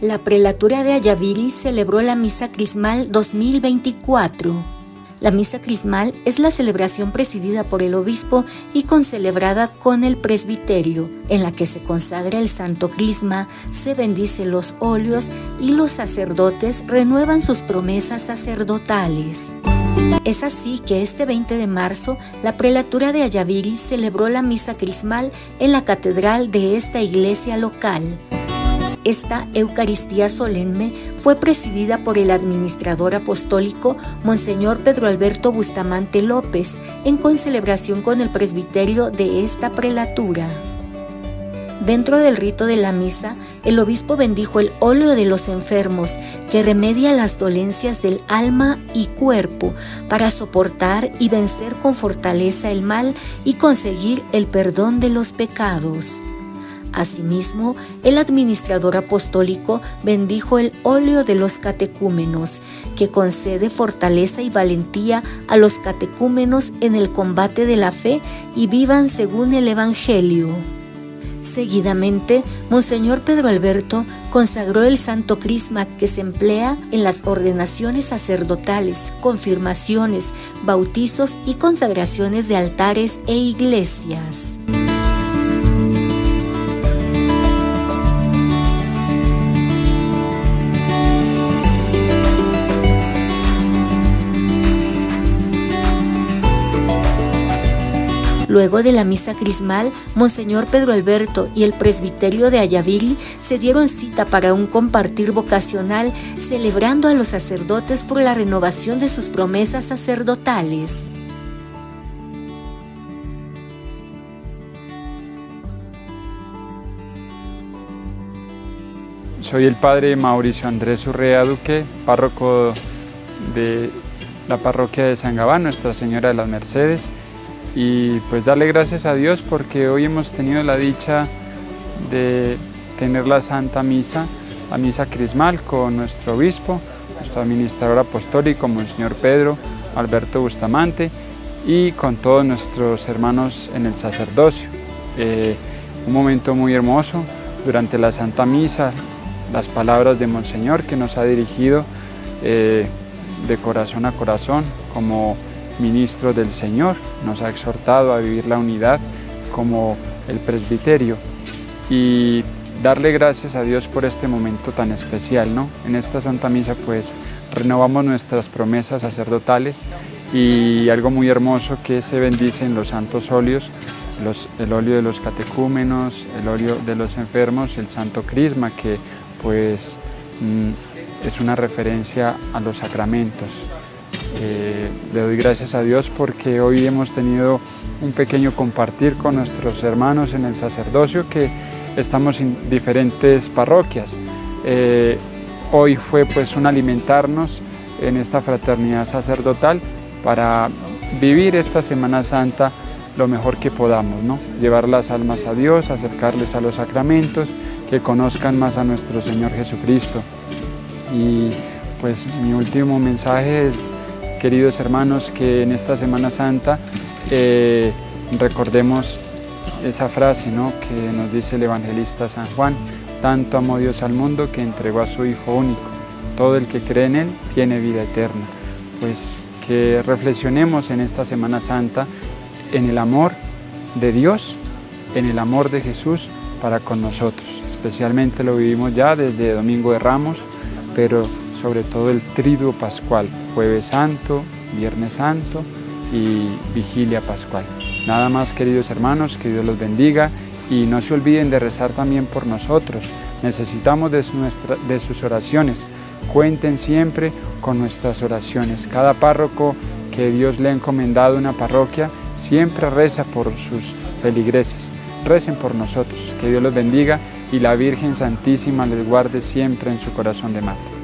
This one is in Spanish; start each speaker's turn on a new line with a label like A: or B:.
A: La prelatura de Ayaviri celebró la Misa Crismal 2024. La misa crismal es la celebración presidida por el obispo y concelebrada con el presbiterio, en la que se consagra el santo crisma, se bendice los óleos y los sacerdotes renuevan sus promesas sacerdotales. Es así que este 20 de marzo la prelatura de Ayaviri celebró la misa crismal en la catedral de esta iglesia local. Esta Eucaristía solemne fue presidida por el administrador apostólico Monseñor Pedro Alberto Bustamante López, en concelebración con el presbiterio de esta prelatura. Dentro del rito de la misa, el obispo bendijo el óleo de los enfermos, que remedia las dolencias del alma y cuerpo, para soportar y vencer con fortaleza el mal y conseguir el perdón de los pecados. Asimismo, el administrador apostólico bendijo el óleo de los catecúmenos, que concede fortaleza y valentía a los catecúmenos en el combate de la fe y vivan según el Evangelio. Seguidamente, Monseñor Pedro Alberto consagró el Santo Crisma que se emplea en las ordenaciones sacerdotales, confirmaciones, bautizos y consagraciones de altares e iglesias. Luego de la misa crismal, Monseñor Pedro Alberto y el presbiterio de Ayaviri se dieron cita para un compartir vocacional celebrando a los sacerdotes por la renovación de sus promesas sacerdotales.
B: Soy el padre Mauricio Andrés Urrea Duque, párroco de la parroquia de San Gabán, Nuestra Señora de las Mercedes y pues darle gracias a Dios porque hoy hemos tenido la dicha de tener la Santa Misa, la Misa Crismal con nuestro obispo, nuestro administrador apostólico, Monseñor Pedro Alberto Bustamante y con todos nuestros hermanos en el sacerdocio. Eh, un momento muy hermoso durante la Santa Misa, las palabras de Monseñor que nos ha dirigido eh, de corazón a corazón como ministro del Señor, nos ha exhortado a vivir la unidad como el presbiterio y darle gracias a Dios por este momento tan especial, ¿no? En esta Santa Misa pues renovamos nuestras promesas sacerdotales y algo muy hermoso que se bendice en los santos óleos, el óleo de los catecúmenos, el óleo de los enfermos, el santo crisma que pues mm, es una referencia a los sacramentos, eh, le doy gracias a Dios porque hoy hemos tenido un pequeño compartir con nuestros hermanos en el sacerdocio que estamos en diferentes parroquias. Eh, hoy fue pues un alimentarnos en esta fraternidad sacerdotal para vivir esta Semana Santa lo mejor que podamos, ¿no? llevar las almas a Dios, acercarles a los sacramentos, que conozcan más a nuestro Señor Jesucristo. Y pues mi último mensaje es queridos hermanos, que en esta Semana Santa eh, recordemos esa frase ¿no? que nos dice el evangelista San Juan, tanto amó Dios al mundo que entregó a su Hijo único. Todo el que cree en Él tiene vida eterna. Pues que reflexionemos en esta Semana Santa en el amor de Dios, en el amor de Jesús para con nosotros. Especialmente lo vivimos ya desde Domingo de Ramos, pero sobre todo el triduo pascual, jueves santo, viernes santo y vigilia pascual. Nada más queridos hermanos, que Dios los bendiga y no se olviden de rezar también por nosotros. Necesitamos de, sus oraciones. Cuenten siempre con nuestras oraciones. Cada párroco que Dios le ha encomendado una parroquia siempre reza por sus feligreses. Recen por nosotros. Que Dios los bendiga y la Virgen Santísima les guarde siempre en su corazón de madre.